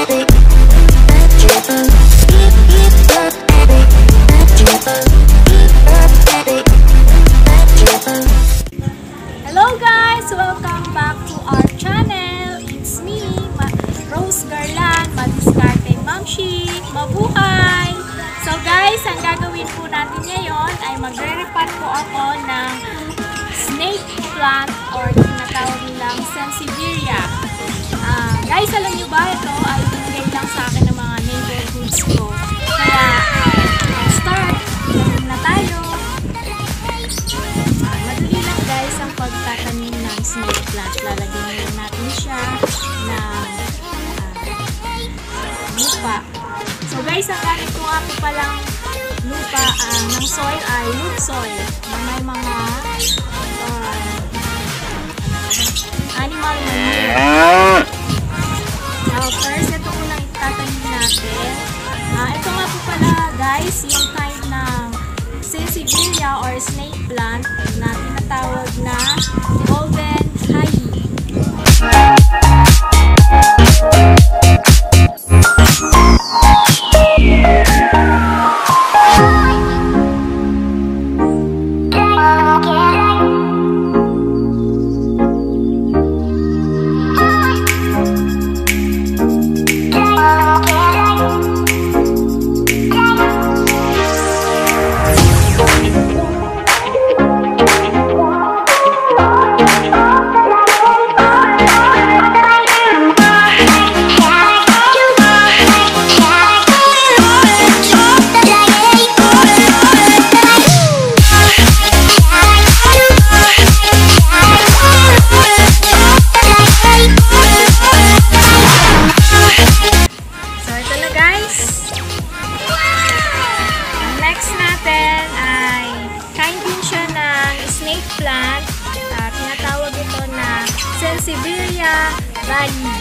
Hello guys! Welcome back to our channel. It's me, Ma- Rose Garland, Madiskarte Mamshi. Mabuhay! So guys, ang gagawin po natin ngayon ay magre-repot po ako ng snake plant or tinatawag nilang Sansevieria. Guys, alam nyo ba ito ay binigay lang sa akin ng mga neighborhoods ko. Kaya, start. Gawin na tayo. Ah, madali lang guys ang pagtatanim ng snake plant. Lalagyan lang natin siya ng ah, lupa. So guys, ang gamit ko nga po palang lupa ah, ng soil ay loop soil na may mga first, ito muna itatanim natin. Ah, ito nga po pala guys, yung kind ng Sansevieria or snake plant na tinatawag Sansevieria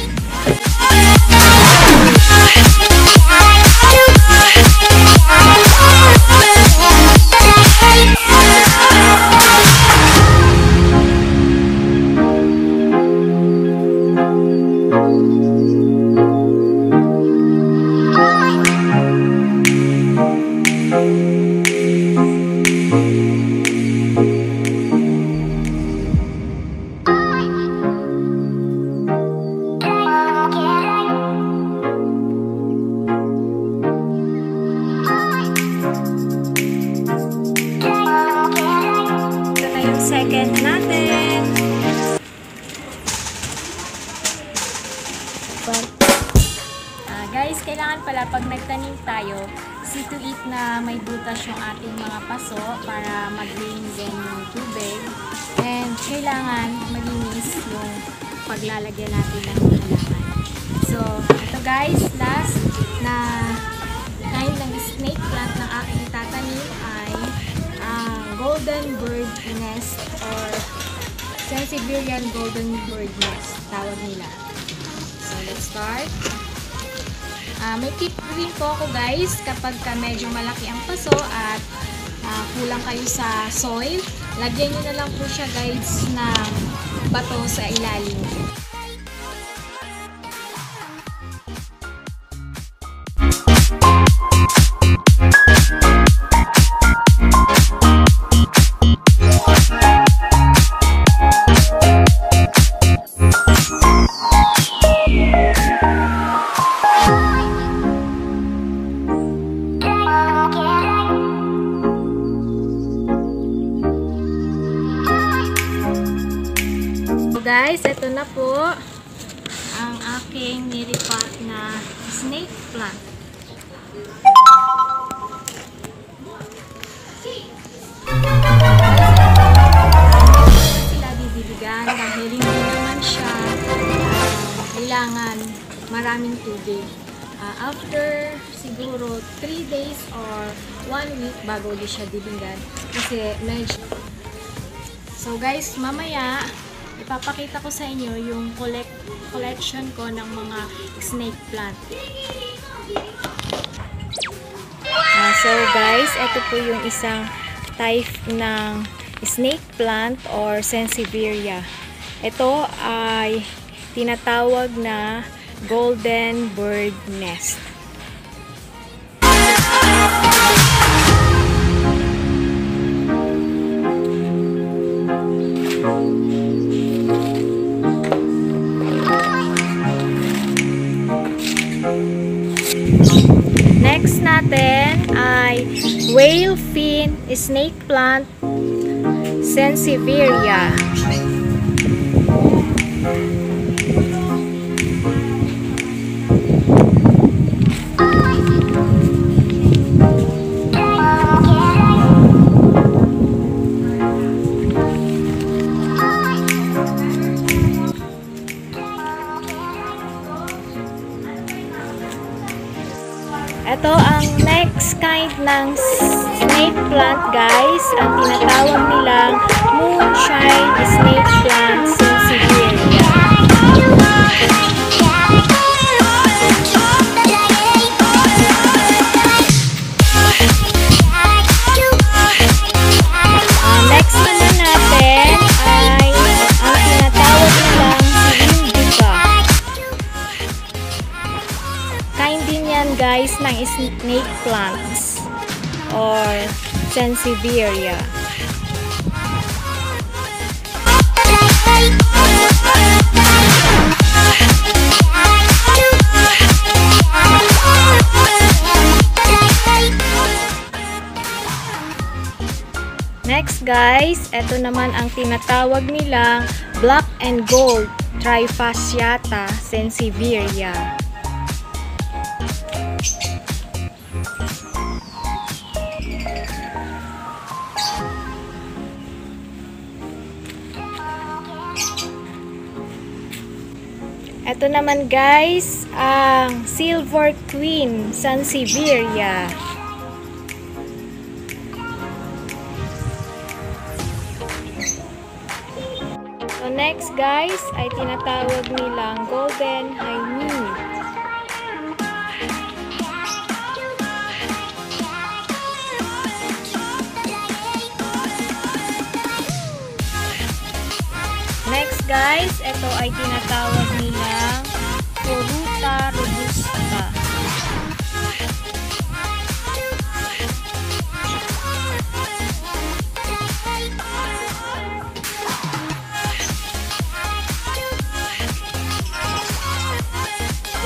yung second natin. Ah, guys, kailangan pala pag nagtanim tayo, see to it na may butas yung ating mga paso para mag-drain din yung tubig. And kailangan malinis yung paglalagyan natin ng halaman. So, ito guys, last na kind ng snake plant na aking itatanim ay ang golden bird nest or Sansevieria golden bird nest, tawag nila. So, let's start. Ah, may tip rin po ako guys kapag ka medyo malaki ang paso at ah, kulang kayo sa soil, lagyan nyo na lang po siya guys ng bato sa ilalim. Guys, ito na po ang aking niripat na snake plant. sila didiligan dahil hindi naman siya ah, kailangan maraming tubig. Ah, after siguro 3 days or 1 week bago di siya diligan kasi medyo So guys, mamaya ipapakita ko sa inyo yung collect collection ko ng mga snake plant. Ah, so guys, ito po yung isang type ng snake plant or Sansevieria. Ito ay tinatawag na golden bird nest. Natin ay whale fin snake plant Sensiveria. Ito ang next kind ng snake plant guys. Ang tinatawag nilang moonshine snake plant sensibilia. Snake plants or sensibilia. Next guys, ito naman ang tinatawag nilang black and gold trifasciata sensibilia. Ito naman guys, ang Silver Queen Sansevieria. So next guys ay tinatawag nilang Golden. Next guys, ito ay tinatawag nilang Coruta robusta.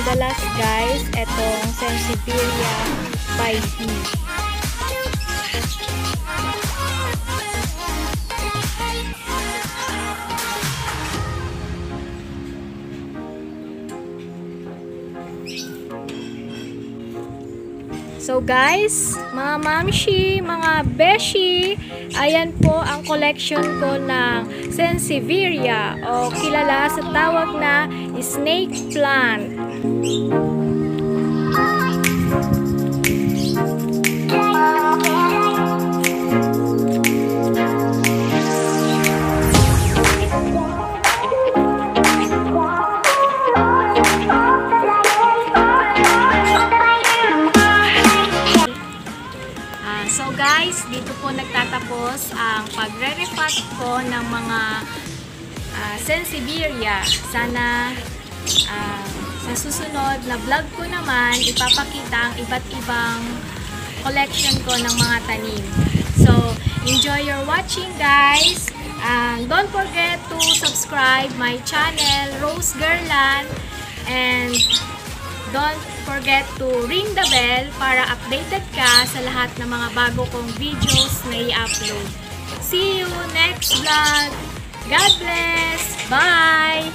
The last guys, etong Sensibilia 5B. So guys, mga mamshi, mga beshi, ayan po ang collection ko ng Sensibilia o kilala sa tawag na snake plant. Uh, Sensibilia. Sana ah, sa susunod na vlog ko naman, ipapakita ang iba't ibang collection ko ng mga tanim. So, enjoy your watching guys! And don't forget to subscribe my channel, Rose Girland. And don't forget to ring the bell para updated ka sa lahat ng mga bago kong videos na i-upload. See you next vlog! God bless! Bye!